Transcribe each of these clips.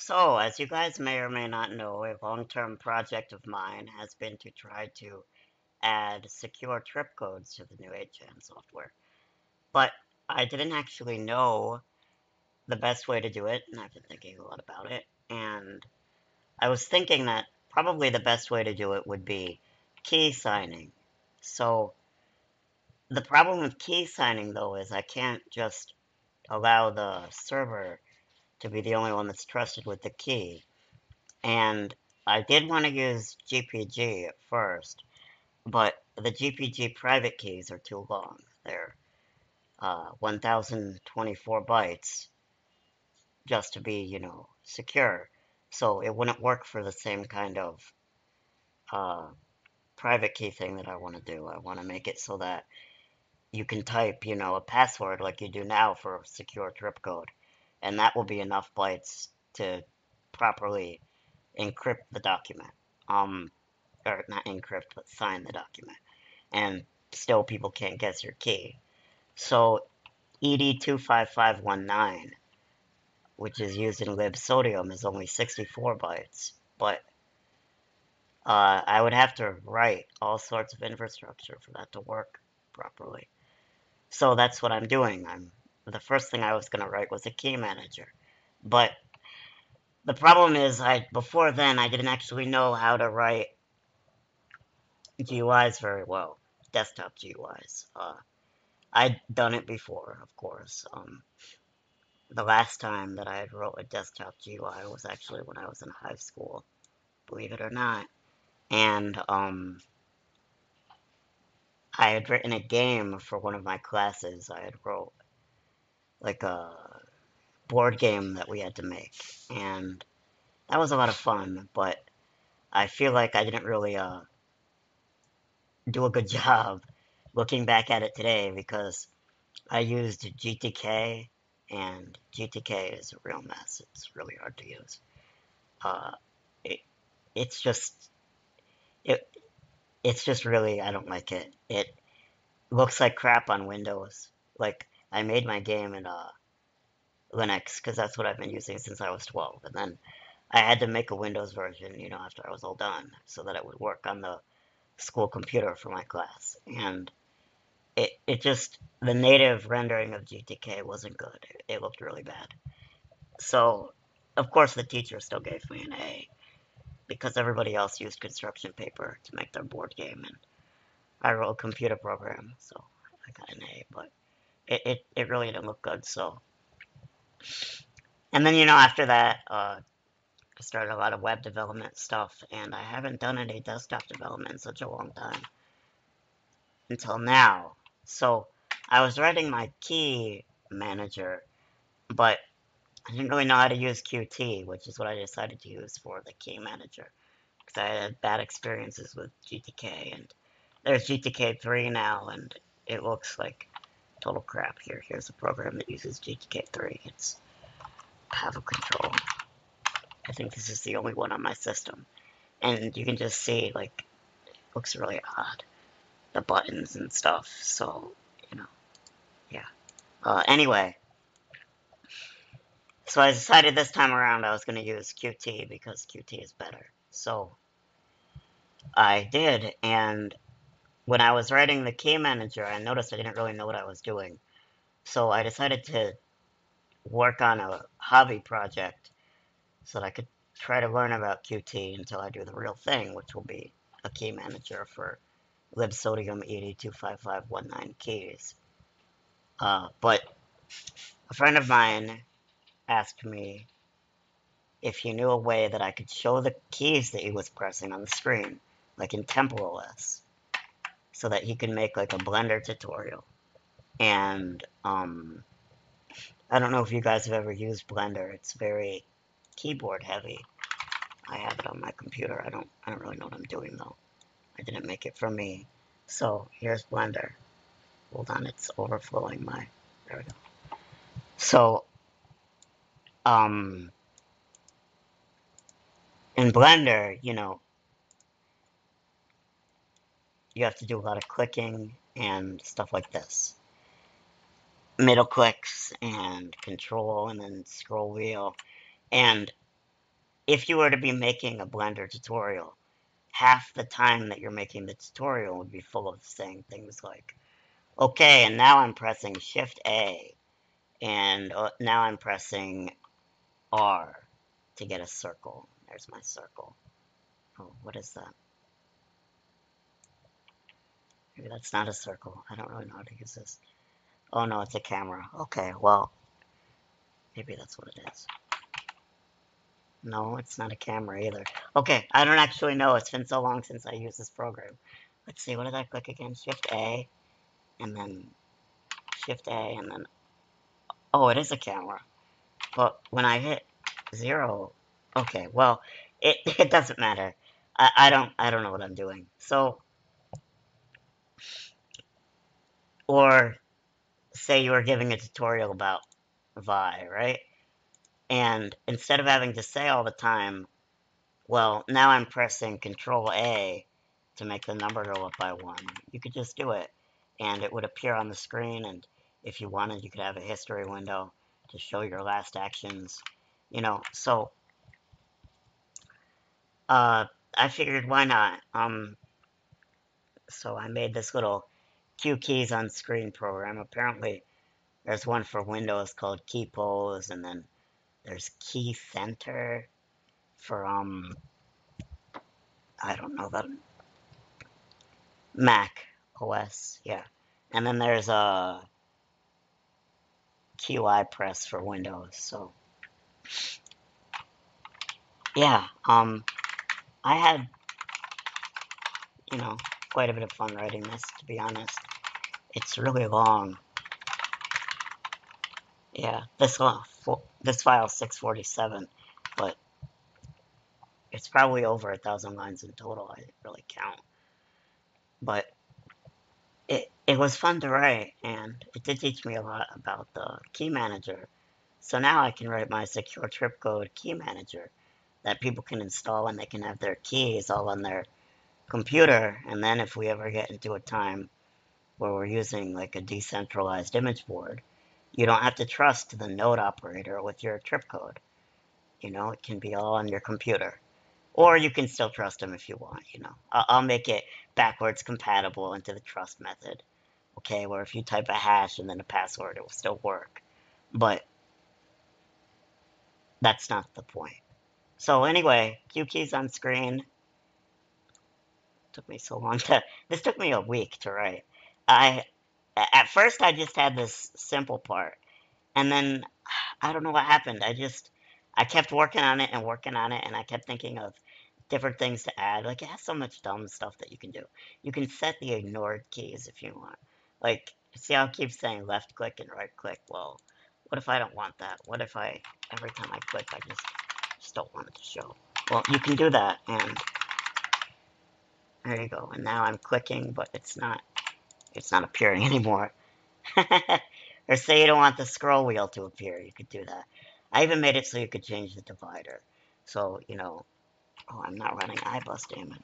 So, as you guys may or may not know, a long-term project of mine has been to try to add secure trip codes to the new 8chan software. But I didn't actually know the best way to do it, and I've been thinking a lot about it. And I was thinking that probably the best way to do it would be key signing. So the problem with key signing though is I can't just allow the server to be the only one that's trusted with the key. And I did want to use GPG at first, but the GPG private keys are too long. They're uh, 1024 bytes just to be, you know, secure. So it wouldn't work for the same kind of uh, private key thing that I want to do. I want to make it so that you can type, you know, a password like you do now for a secure trip code. And that will be enough bytes to properly encrypt the document. Um, or not encrypt, but sign the document. And still people can't guess your key. So ED25519 which is used in libsodium, is only 64 bytes. But uh, I would have to write all sorts of infrastructure for that to work properly. So that's what I'm doing. I'm the first thing I was going to write was a key manager, but the problem is I before then I didn't actually know how to write GUIs very well, desktop GUIs. Uh, I'd done it before, of course. Um, the last time that I had wrote a desktop GUI was actually when I was in high school, believe it or not. And um, I had written a game for one of my classes. I had wrote like a board game that we had to make, and that was a lot of fun. But I feel like I didn't really uh, do a good job looking back at it today because I used GTK and GTK is a real mess. It's really hard to use. Uh, it, it's just it it's just really I don't like it. It looks like crap on Windows. Like I made my game in uh, Linux because that's what I've been using since I was 12, and then I had to make a Windows version, you know, after I was all done, so that it would work on the school computer for my class. And it, it just, the native rendering of GTK wasn't good. It, it looked really bad. So, of course, the teacher still gave me an A because everybody else used construction paper to make their board game, and I wrote a computer program, so I got an A, but it, it, it really didn't look good, so. And then, you know, after that, uh, I started a lot of web development stuff, and I haven't done any desktop development in such a long time. Until now. So I was writing my key manager, but I didn't really know how to use Qt, which is what I decided to use for the key manager. Because I had bad experiences with GTK, and there's GTK 3 now, and it looks like total crap here. Here's a program that uses GTK 3. It's pavucontrol. I think this is the only one on my system. And you can just see, like, it looks really odd the buttons and stuff. So, you know, yeah. Uh, anyway, so I decided this time around I was going to use Qt because Qt is better. So I did, and when I was writing the key manager, I noticed I didn't really know what I was doing. So I decided to work on a hobby project so that I could try to learn about Qt until I do the real thing, which will be a key manager for libsodium ED25519 keys. Uh, but a friend of mine asked me if he knew a way that I could show the keys that he was pressing on the screen, like in Temple OS, so that he can make like a Blender tutorial. And um, I don't know if you guys have ever used Blender. It's very keyboard heavy. I have it on my computer. I don't I don't really know what I'm doing though. I didn't make it for me. So here's Blender. Hold on, it's overflowing my, there we go. So, um, in Blender, you know, you have to do a lot of clicking and stuff like this. Middle clicks and control and then scroll wheel. And if you were to be making a Blender tutorial, half the time that you're making the tutorial would be full of saying things like, okay, and now I'm pressing Shift A, and uh, now I'm pressing R to get a circle. There's my circle. Oh, what is that? Maybe that's not a circle. I don't really know how to use this. Oh no, it's a camera. Okay, well, maybe that's what it is. No, it's not a camera either. Okay, I don't actually know. It's been so long since I used this program. Let's see, what did I click again? Shift A, and then Shift A, and then... Oh, it is a camera. But when I hit zero... Okay, well, it, it doesn't matter. I, I don't I don't know what I'm doing. So... Or, say you were giving a tutorial about Vi, right? And instead of having to say all the time, well, now I'm pressing Control A to make the number go up by one, you could just do it. And it would appear on the screen, and if you wanted, you could have a history window to show your last actions. You know, so uh, I figured why not. Um, so I made this little Q keys on screen program. Apparently, there's one for Windows called Keypose, and then there's Key Center for, um, I don't know, that Mac OS, yeah. And then there's a QiPress for Windows, so yeah, um, I had, you know, quite a bit of fun writing this, to be honest. It's really long. Yeah, this one, this file is 647, but it's probably over a thousand lines in total. I didn't really count, but it it was fun to write, and it did teach me a lot about the key manager. So now I can write my secure trip code key manager that people can install and they can have their keys all on their computer. And then if we ever get into a time where we're using like a decentralized image board, you don't have to trust the node operator with your trip code. You know, it can be all on your computer. Or you can still trust them if you want, you know. I'll make it backwards compatible into the trust method. Okay, where if you type a hash and then a password, it will still work. But that's not the point. So anyway, Q keys on screen. Took me so long to, this took me a week to write. I at first I just had this simple part. And then I don't know what happened. I just I kept working on it and working on it and I kept thinking of different things to add. Like it has so much dumb stuff that you can do. You can set the ignored keys if you want. Like see how it keeps saying left click and right click. Well, what if I don't want that? What if I every time I click I just just don't want it to show? Well, you can do that and there you go. And now I'm clicking, but it's not it's not appearing anymore. or say you don't want the scroll wheel to appear, you could do that. I even made it so you could change the divider. So, you know, oh, I'm not running iBus, damn it.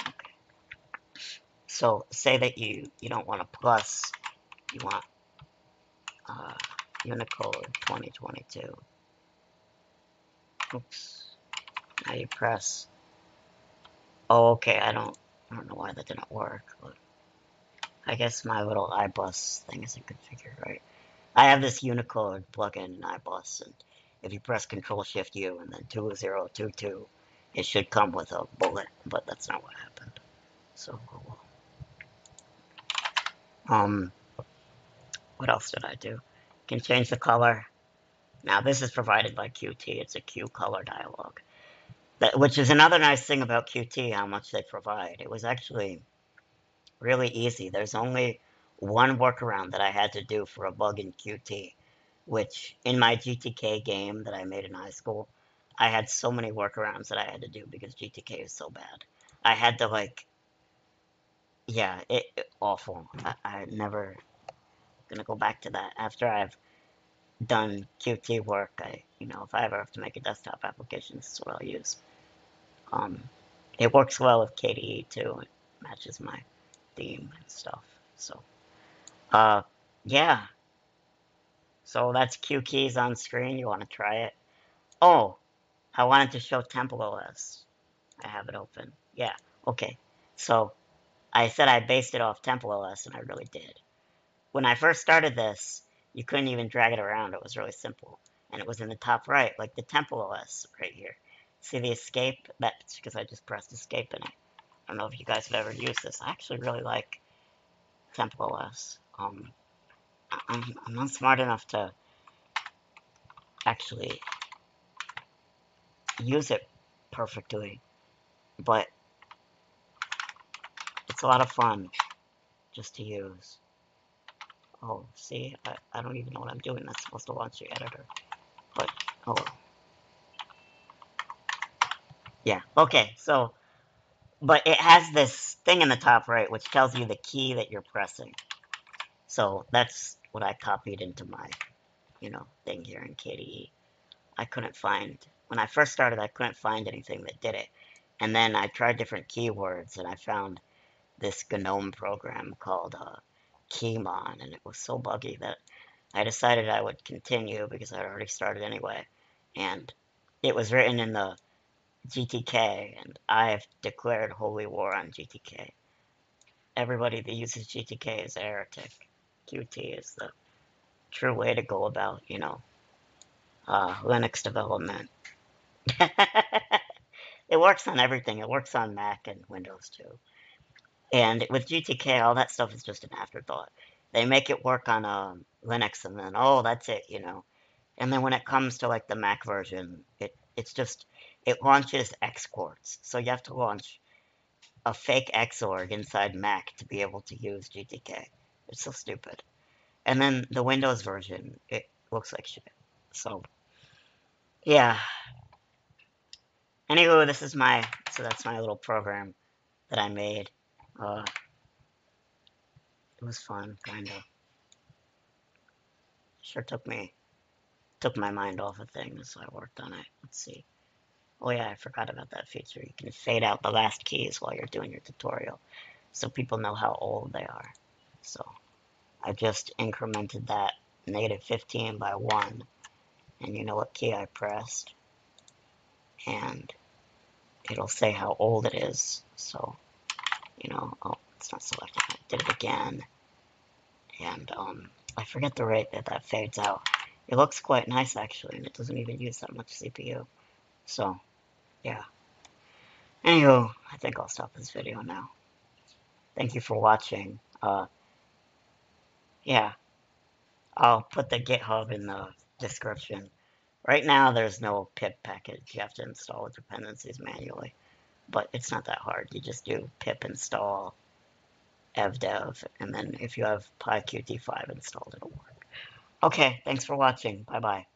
Okay. So, say that you, you don't want a plus, you want uh, Unicode 2022. Oops. Now you press. Oh, okay, I don't, I don't know why that didn't work, but I guess my little iBus thing isn't configured right. I have this Unicode plugin in iBus, and if you press Control Shift U and then 2022, it should come with a bullet, but that's not what happened. So, um, what else did I do? Can change the color. Now, this is provided by Qt. It's a Q color dialog, that, which is another nice thing about Qt, how much they provide. It was actually really easy. There's only one workaround that I had to do for a bug in Qt, which in my GTK game that I made in high school, I had so many workarounds that I had to do because GTK is so bad. I had to like, yeah, it, it awful. I, I never gonna go back to that after I've done Qt work. I, you know, if I ever have to make a desktop application, this is what I'll use. Um, it works well with KDE too. It matches my theme and stuff. So, uh, yeah. So that's Q keys on screen. You want to try it? Oh, I wanted to show Temple OS. I have it open. Yeah, okay. So I said I based it off Temple OS, and I really did. When I first started this, you couldn't even drag it around. It was really simple. And it was in the top right, like the Temple OS right here. See the escape? That's because I just pressed escape in it. I don't know if you guys have ever used this. I actually really like Temple OS. Um, I'm, I'm not smart enough to actually use it perfectly, but it's a lot of fun just to use. Oh, see, I, I don't even know what I'm doing. That's supposed to launch the editor, but oh well. Yeah, okay, so, but it has this thing in the top right which tells you the key that you're pressing. So that's what I copied into my, you know, thing here in KDE. I couldn't find, when I first started, I couldn't find anything that did it. And then I tried different keywords and I found this GNOME program called uh, Keymon, and it was so buggy that I decided I would continue because I'd already started anyway. And it was written in the GTK, and I have declared holy war on GTK. Everybody that uses GTK is a heretic. Qt is the true way to go about, you know, uh, Linux development. it works on everything. It works on Mac and Windows too. And with GTK, all that stuff is just an afterthought. They make it work on um, Linux, and then oh, that's it, you know. And then when it comes to like the Mac version, it it's just it launches XQuartz. So you have to launch a fake Xorg inside Mac to be able to use GTK. It's so stupid. And then the Windows version, it looks like shit. So, yeah. Anyway, this is my, so that's my little program that I made. Uh, it was fun, kinda. Sure took me, took my mind off of things, so I worked on it. Let's see. Oh yeah, I forgot about that feature. You can fade out the last keys while you're doing your tutorial, so people know how old they are. So, I just incremented that negative 15 by 1, and you know what key I pressed, and it'll say how old it is, so you know, oh, it's not selected. I did it again. And um, I forget the rate that that fades out. It looks quite nice actually, and it doesn't even use that much CPU. So, yeah. Anywho, I think I'll stop this video now. Thank you for watching. Uh, yeah. I'll put the GitHub in the description. Right now, there's no pip package. You have to install the dependencies manually but it's not that hard. You just do pip install evdev, and then if you have pyqt5 installed, it'll work. Okay, thanks for watching. Bye-bye.